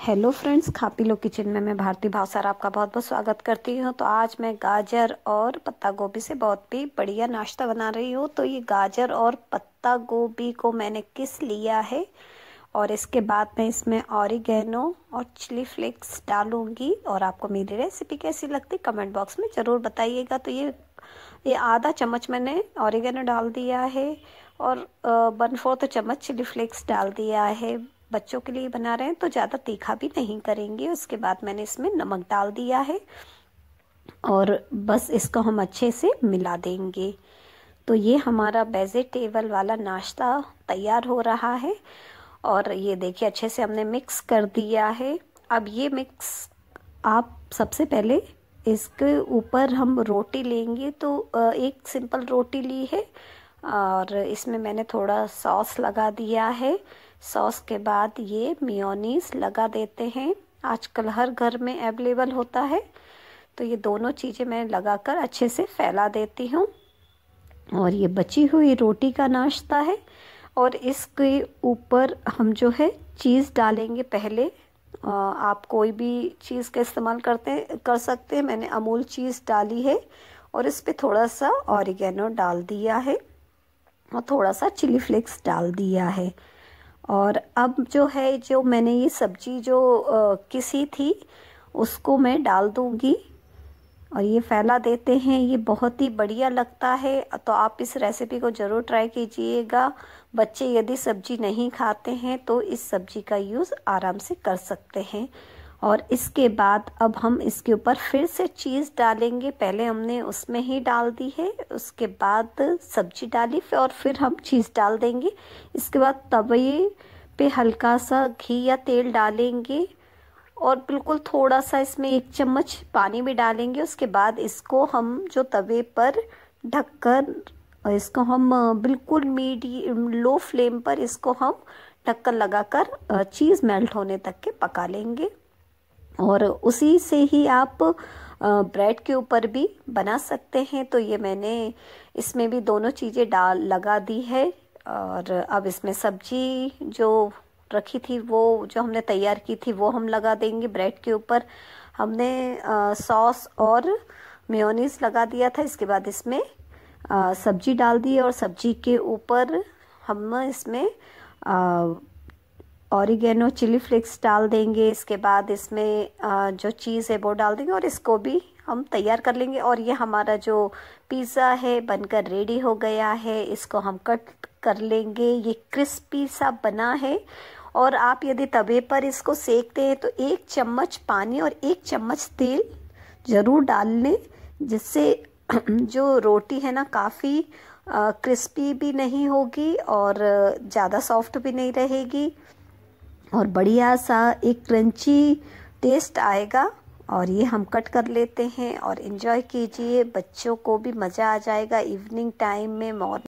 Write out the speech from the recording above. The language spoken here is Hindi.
हेलो फ्रेंड्स, खापी लो किचन में मैं भारती भावसर आपका बहुत बहुत स्वागत करती हूँ। तो आज मैं गाजर और पत्ता गोभी से बहुत भी बढ़िया नाश्ता बना रही हूँ। तो ये गाजर और पत्ता गोभी को मैंने किस लिया है? और इसके बाद मैं इसमें ऑरिगेनो और चिली फ्लेक्स डालूँगी। और आपको मेरी रेसिपी कैसी लगती कमेंट बॉक्स में ज़रूर बताइएगा। तो ये ये आधा चम्मच मैंने ऑरिगेनो डाल दिया है और वन फोर्थ चम्मच चिली फ्लेक्स डाल दिया है। बच्चों के लिए बना रहे हैं तो ज़्यादा तीखा भी नहीं करेंगे। उसके बाद मैंने इसमें नमक डाल दिया है और बस इसको हम अच्छे से मिला देंगे। तो ये हमारा वेजिटेबल वाला नाश्ता तैयार हो रहा है और ये देखिए, अच्छे से हमने मिक्स कर दिया है। अब ये मिक्स, आप सबसे पहले इसके ऊपर हम रोटी लेंगे। तो एक सिंपल रोटी ली है और इसमें मैंने थोड़ा सॉस लगा दिया है। सॉस के बाद ये मियोनीस लगा देते हैं। आजकल हर घर में अवेलेबल होता है। तो ये दोनों चीज़ें मैं लगाकर अच्छे से फैला देती हूँ। और ये बची हुई रोटी का नाश्ता है। और इसके ऊपर हम जो है चीज़ डालेंगे पहले। आप कोई भी चीज़ का इस्तेमाल करते, कर सकते हैं। मैंने अमूल चीज़ डाली है और इस पर थोड़ा सा ऑरिगेनो डाल दिया है। और थोड़ा सा चिली फ्लेक्स डाल दिया है। और अब जो है, जो मैंने ये सब्ज़ी जो किसी थी, उसको मैं डाल दूँगी। और ये फैला देते हैं, ये बहुत ही बढ़िया लगता है। तो आप इस रेसिपी को ज़रूर ट्राई कीजिएगा। बच्चे यदि सब्ज़ी नहीं खाते हैं तो इस सब्ज़ी का यूज़ आराम से कर सकते हैं। और इसके बाद अब हम इसके ऊपर फिर से चीज़ डालेंगे। पहले हमने उसमें ही डाल दी है, उसके बाद सब्ज़ी डाली, और फिर हम चीज़ डाल देंगे। इसके बाद तवे पे हल्का सा घी या तेल डालेंगे और बिल्कुल थोड़ा सा इसमें एक चम्मच पानी भी डालेंगे। उसके बाद इसको हम जो तवे पर ढककर इसको हम बिल्कुल मीडियम लो फ्लेम पर इसको हम ढक्कन लगाकर चीज़ मेल्ट होने तक के पका लेंगे। और उसी से ही आप ब्रेड के ऊपर भी बना सकते हैं। तो ये मैंने इसमें भी दोनों चीज़ें डाल, लगा दी है। और अब इसमें सब्ज़ी जो रखी थी, वो जो हमने तैयार की थी, वो हम लगा देंगे ब्रेड के ऊपर। हमने सॉस और मेयोनीज लगा दिया था। इसके बाद इसमें सब्ज़ी डाल दी और सब्ज़ी के ऊपर हम इसमें ऑरिगेनो चिली फ्लेक्स डाल देंगे, इसके बाद इसमें जो चीज़ है वो डाल देंगे और इसको भी हम तैयार कर लेंगे। और ये हमारा जो पिज़्ज़ा है बनकर रेडी हो गया है, इसको हम कट कर लेंगे। ये क्रिस्पी सा बना है और आप यदि तवे पर इसको सेकते हैं तो एक चम्मच पानी और एक चम्मच तेल ज़रूर डाल लें, जिससे जो रोटी है ना काफ़ी क्रिस्पी भी नहीं होगी और ज़्यादा सॉफ्ट भी नहीं रहेगी। और बढ़िया सा एक क्रंची टेस्ट आएगा और ये हम कट कर लेते हैं और इन्जॉय कीजिए। बच्चों को भी मज़ा आ जाएगा इवनिंग टाइम में मॉर्निंग